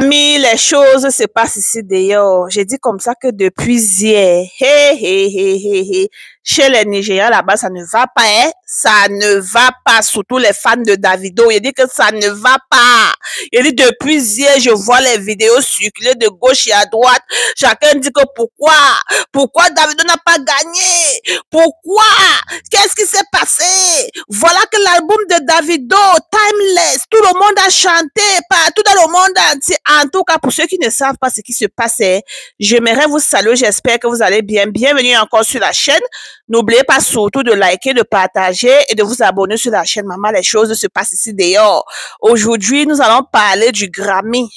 Amis, les choses se passent ici d'ailleurs. J'ai dit comme ça que depuis hier, hé, hé, hé, hé, hé, chez les Nigériens là-bas, ça ne va pas, hein? Ça ne va pas, surtout les fans de Davido. Il dit que ça ne va pas. Il dit depuis hier, je vois les vidéos circuler de gauche et à droite. Chacun dit que pourquoi? Pourquoi Davido n'a pas gagné? Pourquoi? Qu'est-ce qui s'est passé? Voilà que l'album de Davido, Timeless, tout le monde a chanté partout dans le monde entier. En tout cas, pour ceux qui ne savent pas ce qui se passait, j'aimerais vous saluer. J'espère que vous allez bien. Bienvenue encore sur la chaîne. N'oubliez pas surtout de liker, de partager et de vous abonner sur la chaîne Maman. Les choses se passent ici dehors. Aujourd'hui, nous allons parler du Grammy.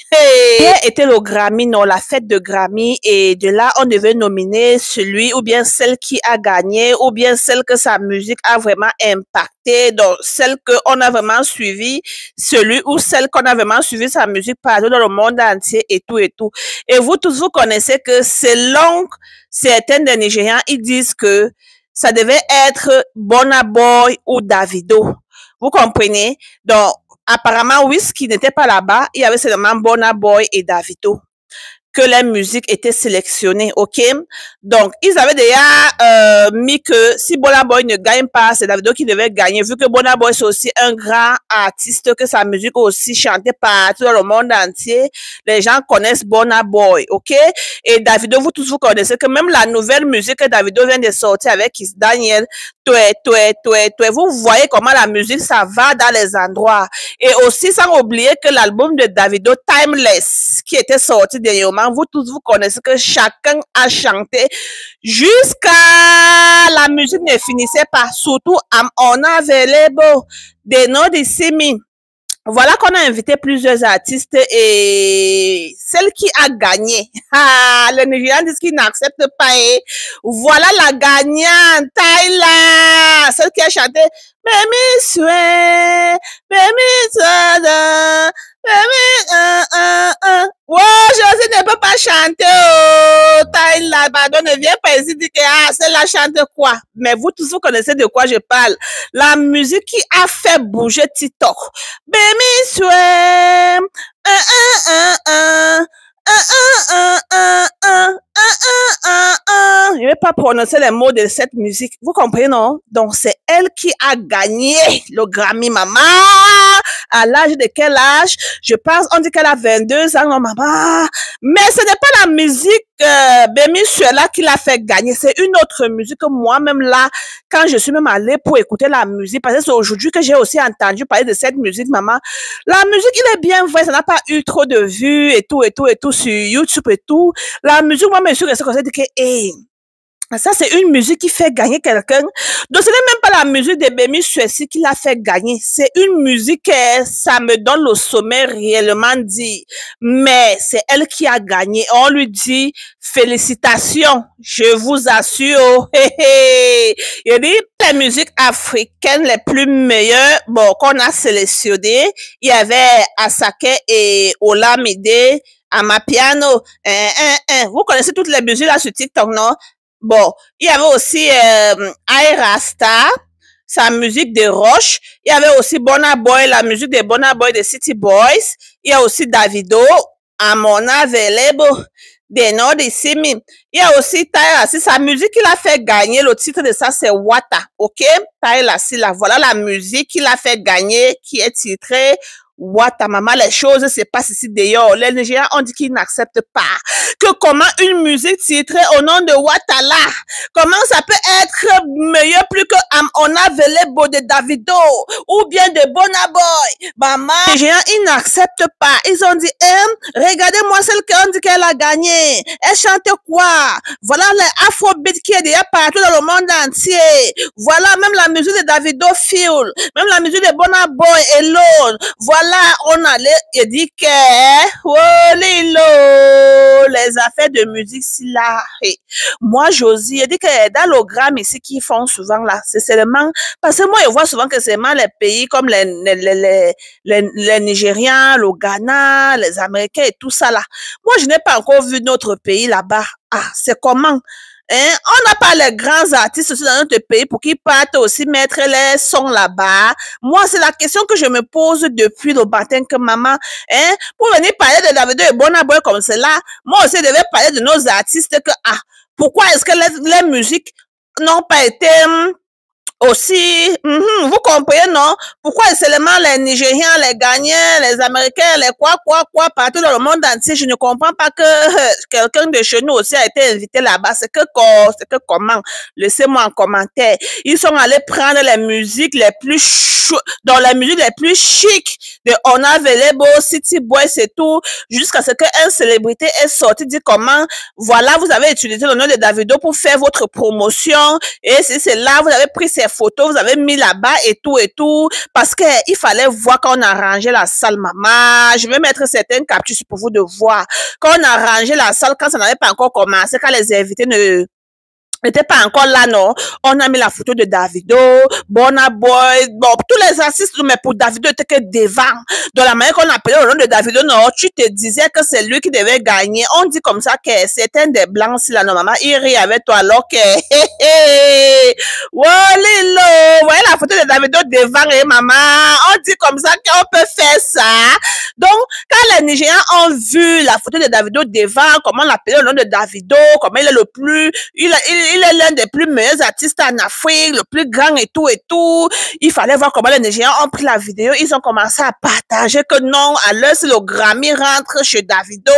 Hier était le Grammy, non, la fête de Grammy. Et de là, on devait nominer celui ou bien celle qui a gagné ou bien celle que sa musique a vraiment impacté. Donc, celle qu'on a vraiment suivi, celui ou celle qu'on a vraiment suivi sa musique partout dans le monde entier et tout et tout. Et vous tous, vous connaissez que selon certains des Nigériens, ils disent que ça devait être Bona Boy ou Davido. Vous comprenez? Donc, apparemment, Whisky n'était pas là-bas. Il y avait seulement Bona Boy et Davido que la musique était sélectionnée, ok? Donc, ils avaient déjà euh, mis que si Bona Boy ne gagne pas, c'est Davido qui devait gagner, vu que Bona Boy c'est aussi un grand artiste, que sa musique aussi chantait partout dans le monde entier. Les gens connaissent Bona Boy, ok? Et Davido, vous tous vous connaissez que même la nouvelle musique que Davido vient de sortir avec Daniel, toi, toi, toi, toi, vous voyez comment la musique, ça va dans les endroits. Et aussi, sans oublier que l'album de Davido, Timeless, qui était sorti dernièrement, vous tous, vous connaissez que chacun a chanté jusqu'à la musique ne finissait pas. Surtout, on avait les beaux des noms de Simi. Voilà qu'on a invité plusieurs artistes et celle qui a gagné, ah, le Nigérian dit qu'il n'accepte pas. Et voilà la gagnante, Tyla, celle qui a chanté Memi Wow, Josie ne peut pas chanter. Oh, Tyla, pardon, ne viens pas ici dire que ah, celle-là chante quoi? Mais vous tous vous connaissez de quoi je parle. La musique qui a fait bouger TikTok. Un. Je ne vais pas prononcer les mots de cette musique. Vous comprenez, non? Donc, c'est elle qui a gagné le Grammy, maman. À l'âge de quel âge? Je pense, on dit qu'elle a 22 ans, non, maman. Mais ce n'est pas la musique euh, Bemi là qui l'a fait gagner. C'est une autre musique que moi-même là, quand je suis même allée pour écouter la musique, parce que c'est aujourd'hui que j'ai aussi entendu parler de cette musique, maman. La musique, il est bien vrai, ça n'a pas eu trop de vues et tout, et tout, et tout sur YouTube et tout. La musique, moi, je suis restée comme ça, que, hey, ça, c'est une musique qui fait gagner quelqu'un. Donc, ce n'est même pas la musique de Bemi Suessi qui l'a fait gagner. C'est une musique que ça me donne le sommet réellement dit. Mais c'est elle qui a gagné. On lui dit félicitations. Je vous assure. Il dit les musiques africaines les plus meilleures, bon, qu'on a sélectionnées. Il y avait Asake et Olamide. Amapiano, hein, hein, hein. vous connaissez toutes les musiques là sur TikTok, non? Bon, il y avait aussi euh, Airasta, sa musique de Roche. Il y avait aussi Bona la musique de Bona Boy de City Boys. Il y a aussi Davido, Amona Velebo, des noms de. Il y a aussi C'est sa musique qu'il a fait gagner. Le titre de ça, c'est Wata. OK? Tyler là. Voilà la musique qu'il a fait gagner, qui est titrée Wata maman, les choses se passent ici d'ailleurs. Les Nigériens ont dit qu'ils n'acceptent pas que comment une musique titrée au nom de Ouattara, comment ça peut être meilleur plus que On a beau de Davido ou bien de Bonaboy. Maman, les Nigériens, ils n'acceptent pas. Ils ont dit, eh, regardez-moi celle qui ont dit qu'elle a gagné. Elle chante quoi? Voilà l'afrobeat qui est déjà partout dans le monde entier. Voilà même la musique de Davido Feel, même la musique de Bonaboy et l'autre. Voilà là, on allait et dit que, oh, les affaires de musique, si là, moi, Josie, il dit que dans le gramme ici, qu'ils font souvent là, c'est seulement, parce que moi, je vois souvent que c'est seulement les pays comme les, les, les, les, les Nigériens, le Ghana, les Américains et tout ça là. Moi, je n'ai pas encore vu notre pays là-bas. Ah, c'est comment? Hein? On n'a pas les grands artistes aussi dans notre pays pour qu'ils partent aussi mettre les sons là-bas. Moi, c'est la question que je me pose depuis le matin que maman, hein, pour venir parler de Davido et Bonaboy comme cela, moi aussi, je devais parler de nos artistes que, ah, pourquoi est-ce que les, musiques n'ont pas été hum, aussi, mhm, vous comprenez, non? Pourquoi seulement les Nigériens, les Ghanéens, les Américains, les quoi, quoi, quoi, partout dans le monde entier, je ne comprends pas que quelqu'un de chez nous aussi a été invité là-bas. C'est que, que comment? Laissez-moi en commentaire. Ils sont allés prendre les musiques les plus dans les musiques les plus chic de On Available, City Boy, c'est tout, jusqu'à ce qu'une célébrité est sortie, dit comment, voilà, vous avez utilisé le nom de Davido pour faire votre promotion, et c'est là, vous avez pris ces photos, vous avez mis là-bas et tout et tout, parce que il fallait voir quand on a rangé la salle, maman. Je vais mettre certaines captures pour vous de voir. Quand on a rangé la salle, quand ça n'avait pas encore commencé, quand les invités ne n'était pas encore là, non. On a mis la photo de Davido, Bona Boy, bon, tous les artistes, mais pour Davido, était que devant. De la manière qu'on appelait le nom de Davido, non, tu te disais que c'est lui qui devait gagner. On dit comme ça que c'était des blancs, si là, non, maman, il rit avec toi, alors que, hé, hé, Lilo, voyez la photo Davido devant, et maman, on dit comme ça qu'on peut faire ça. Donc, quand les Nigériens ont vu la photo de Davido devant, comment on appelait le nom de Davido, comment il est le plus, il, est l'un des plus meilleurs artistes en Afrique, le plus grand et tout et tout. Il fallait voir comment les Nigériens ont pris la vidéo. Ils ont commencé à partager que non, à l'heure, si le Grammy rentre chez Davido.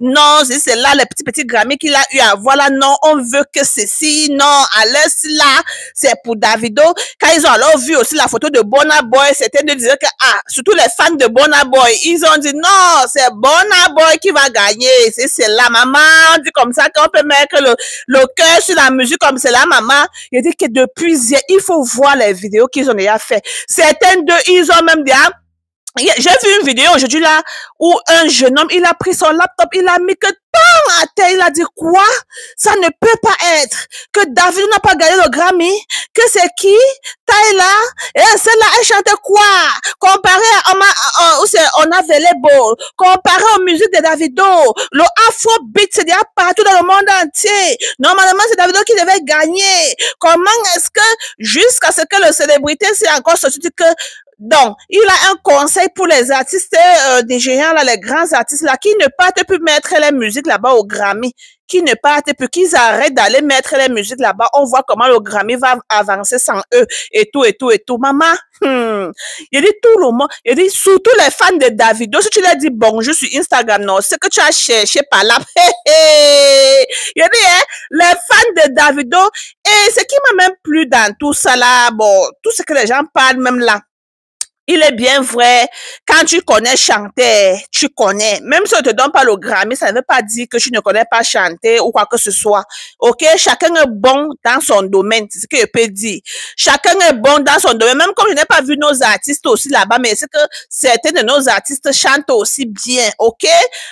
Non, c'est là, les petits, petits Grammy qu'il a eu à voir. Non, on veut que ceci. Non, à l'heure, là, c'est pour Davido. Quand ils ont alors vu aussi la photo de Bona Boy, c'était de dire que, ah, surtout les fans de Bona Boy, ils ont dit non, c'est Bona Boy qui va gagner. C'est là, maman, dit comme ça qu'on peut mettre le, le cœur sur la mesure comme cela, maman, il dit que depuis il faut voir les vidéos qu'ils ont déjà fait. Certains d'eux, ils ont même déjà j'ai vu une vidéo aujourd'hui là où un jeune homme, il a pris son laptop, il a mis que terre, il a dit quoi? Ça ne peut pas être que David n'a pas gagné le Grammy, que c'est qui? Tyler, et celle-là, elle chantait quoi? Comparé à, c'est, on avait les beaux, comparé aux musiques de Davido, le Afrobeat, c'est déjà partout dans le monde entier. Normalement, c'est Davido qui devait gagner. Comment est-ce que, jusqu'à ce que le célébrité s'est encore sorti que donc, il a un conseil pour les artistes euh, géants, là, les grands artistes là, qui ne partent plus mettre les musiques là-bas au Grammy, qui ne partent plus, qu'ils arrêtent d'aller mettre les musiques là-bas. On voit comment le Grammy va avancer sans eux et tout et tout et tout. Maman, hmm, il dit tout le monde, il dit surtout les fans de Davido. Si tu leur dis bonjour sur Instagram, non, ce que tu as cherché par là. il dit, hein, les fans de Davido, et ce qui m'a même plu dans tout ça là, bon, tout ce que les gens parlent même là il est bien vrai, quand tu connais chanter, tu connais. Même si on te donne pas le Grammy, ça ne veut pas dire que tu ne connais pas chanter ou quoi que ce soit. Ok, chacun est bon dans son domaine, c'est ce que je peux dire. Chacun est bon dans son domaine. Même comme je n'ai pas vu nos artistes aussi là-bas, mais c'est que certains de nos artistes chantent aussi bien. Ok,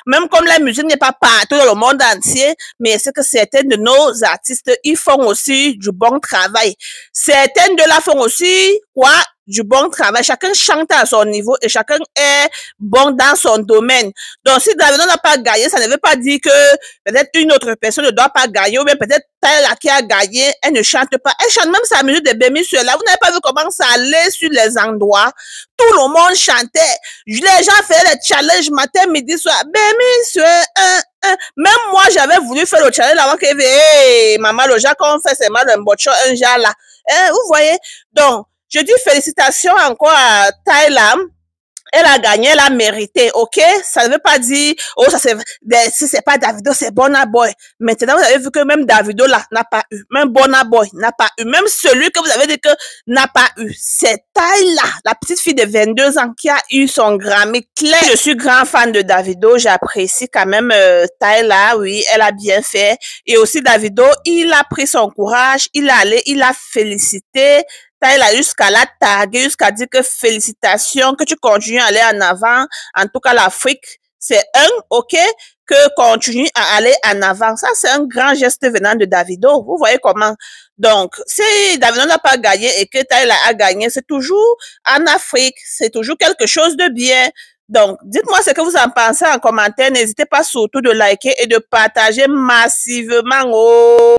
même comme la musique n'est pas partout dans le monde entier, mais c'est que certains de nos artistes, ils font aussi du bon travail. Certains de là font aussi quoi? Du bon travail. Chacun chante à son niveau et chacun est bon dans son domaine. Donc, si David n'a pas gagné, ça ne veut pas dire que peut-être une autre personne ne doit pas gagner ou bien peut-être elle qui a gagné, elle ne chante pas. Elle chante même sa musique de Bémi sur là. Vous n'avez pas vu comment ça allait sur les endroits. Tout le monde chantait. Les gens faisaient les challenges matin, midi, soir. Bémi sur un, un. Même moi, j'avais voulu faire le challenge avant que, hey, maman, le genre qu'on fait, c'est mal un botchon, un genre là. Hein, vous voyez? Donc, je dis félicitations encore à Thailand. Elle a gagné, elle a mérité, ok? Ça ne veut pas dire, oh, ça c'est, si c'est pas Davido, c'est Bona Boy. Maintenant, vous avez vu que même Davido là n'a pas eu. Même Bona Boy n'a pas eu. Même celui que vous avez dit que n'a pas eu. C'est Tyla, la petite fille de 22 ans qui a eu son Grammy clair. Je suis grand fan de Davido. J'apprécie quand même euh. Oui, elle a bien fait. Et aussi Davido, il a pris son courage. Il est allé, il a félicité Taïla jusqu'à la taguer, jusqu'à dire que félicitations, que tu continues à aller en avant. En tout cas, l'Afrique, c'est un, ok, que continue à aller en avant. Ça, c'est un grand geste venant de Davido. Vous voyez comment? Donc, si Davido n'a pas gagné et que Taïla a gagné, c'est toujours en Afrique. C'est toujours quelque chose de bien. Donc, dites-moi ce que vous en pensez en commentaire. N'hésitez pas surtout de liker et de partager massivement. Oh!